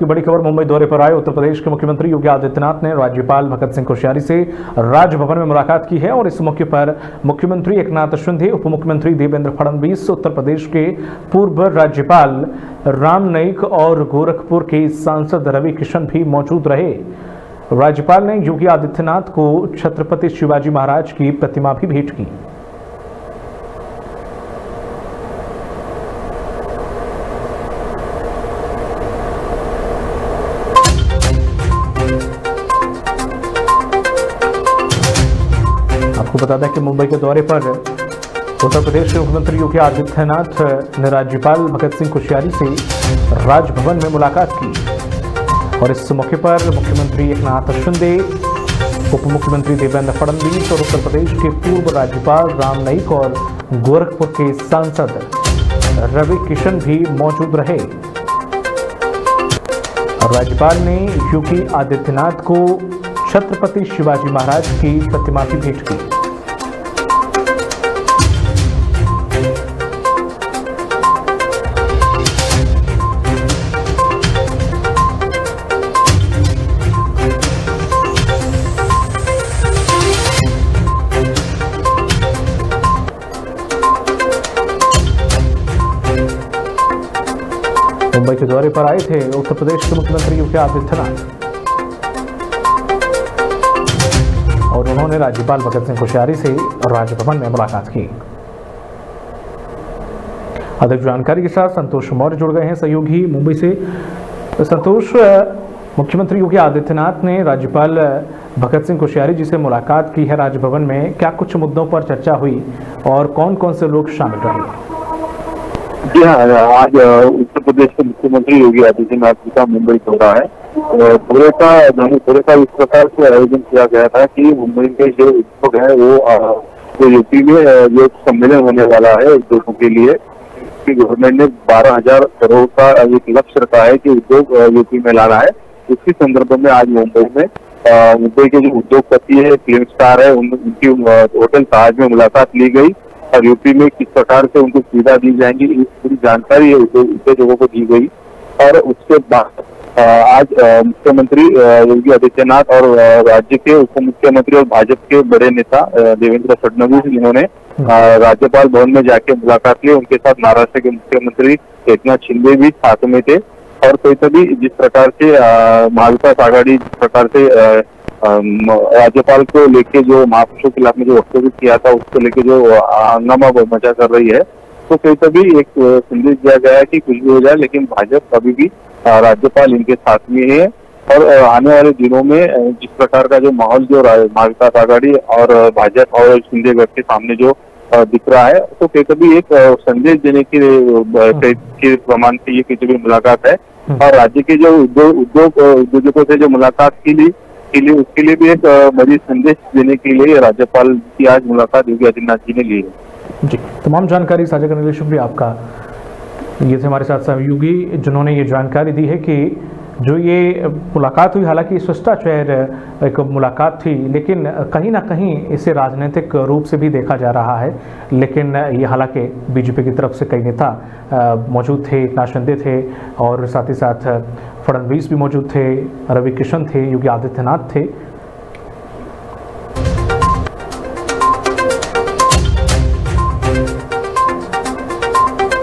की बड़ी खबर मुंबई दौरे पर आए उत्तर प्रदेश के मुख्यमंत्री योगी आदित्यनाथ ने राज्यपाल भगत सिंह कोश्यारी से राजभवन में मुलाकात की है और इस मौके पर मुख्यमंत्री एकनाथ शिंदे उप मुख्यमंत्री देवेंद्र फडणवीस, उत्तर प्रदेश के पूर्व राज्यपाल राम नाईक और गोरखपुर के सांसद रवि किशन भी मौजूद रहे। राज्यपाल ने योगी आदित्यनाथ को छत्रपति शिवाजी महाराज की प्रतिमा भी भेंट की। बता दें कि मुंबई के दौरे पर उत्तर प्रदेश के मुख्यमंत्री योगी आदित्यनाथ ने राज्यपाल भगत सिंह कोश्यारी से राजभवन में मुलाकात की। और इस मौके पर मुख्यमंत्री एकनाथ शिंदे उप मुख्यमंत्री देवेंद्र फडणवीस और उत्तर प्रदेश के पूर्व राज्यपाल राम नाईक और गोरखपुर के सांसद रवि किशन भी मौजूद रहे। राज्यपाल ने योगी आदित्यनाथ को छत्रपति शिवाजी महाराज की प्रतिमा भी भेंट की। मुंबई के दौरे पर आए थे। उत्तर प्रदेश के मुख्यमंत्री योगी आदित्यनाथ। और उन्होंने राज्यपाल भगत सिंह कोश्यारी से राजभवन में मुलाकात की। अधिक जानकारी के साथ संतोष मौर्य जुड़ गए हैं। सहयोगी मुंबई से संतोष, मुख्यमंत्री योगी आदित्यनाथ ने राज्यपाल भगत सिंह कोश्यारी जी से मुलाकात की है राजभवन में। क्या कुछ मुद्दों पर चर्चा हुई और कौन कौन से लोग शामिल रहे? जी हाँ आज उत्तर प्रदेश के मुख्यमंत्री योगी आदित्यनाथ जी का मुंबई दौरा है। दौरे का यानी दौरे का इस प्रकार से आयोजन किया गया था कि मुंबई के जो उद्योग है वो जो यूपी में जो सम्मेलन होने वाला है उद्योगों के लिए गवर्नमेंट ने बारह हज़ार करोड़ का एक लक्ष्य रखा है कि उद्योग यूपी में लाना है। इसी संदर्भ में आज मुंबई में मुंबई के जो उद्योगपति है फ़िल्म स्टार है उन, उनकी होटल ताज में मुलाकात ली गई। और यूपी में किस प्रकार से उनको सुविधा दी जाएँगी इस पूरी जानकारी उद्योगों को दी गई। और उसके बाद आज मुख्यमंत्री योगी आदित्यनाथ और राज्य के उप मुख्यमंत्री और भाजपा के बड़े नेता देवेंद्र फडणवीस जिन्होंने राज्यपाल भवन में जाके मुलाकात ली उनके साथ महाराष्ट्र के मुख्यमंत्री एकनाथ शिंदे भी साथ में थे। और कोई तभी जिस प्रकार से महाविकास आघाड़ी जिस प्रकार से राज्यपाल को लेके जो महापुरुषों के खिलाफ में जो वक्तव्य किया था उसको लेके जो हंगामा मचा कर रही है तो कहीं तभी एक संदेश दिया गया है कि कुछ भी हो जाए लेकिन भाजपा अभी भी राज्यपाल इनके साथ में है। और आने वाले दिनों में जिस प्रकार का जो माहौल जो महाविकास आघाड़ी और भाजपा और शिंदे गढ़ के सामने जो दिख रहा है तो कहीं कभी एक संदेश देने के प्रमाण से ये भी मुलाकात है। और राज्य के जो उद्योग उद्योग उद्योजकों से जो मुलाकात की ली के लिए, उसके लिए भी एक बड़ी संदेश देने के लिए राज्यपाल की आज मुलाकात योगी आदित्यनाथ जी ने ली है। जी, तमाम जानकारी साझा करने के लिए शुक्रिया आपका। ये थे हमारे साथ सहयोगी जिन्होंने ये जानकारी दी है कि जो ये मुलाकात हुई, हालाँकि शिष्टाचार एक मुलाकात थी, लेकिन कहीं ना कहीं इसे राजनीतिक रूप से भी देखा जा रहा है। लेकिन ये हालाँकि बीजेपी की तरफ़ से कई नेता मौजूद थे एकनाथ शिंदे थे, और साथ ही साथ फडणवीस भी मौजूद थे रवि किशन थे योगी आदित्यनाथ थे।